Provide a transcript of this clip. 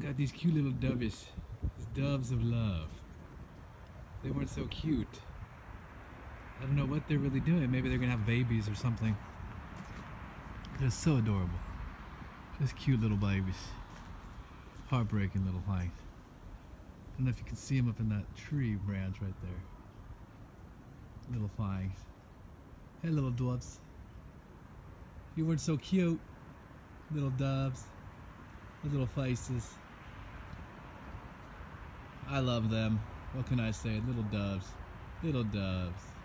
got these cute little dovies. These doves of love. They weren't so cute. I don't know what they're really doing. Maybe they're gonna have babies or something. They're so adorable. Just cute little babies. Heartbreaking little things. I don't know if you can see them up in that tree branch right there. Little things. Hey little doves. You weren't so cute. Little doves. Little faces. I love them. What can I say? Little doves. Little doves.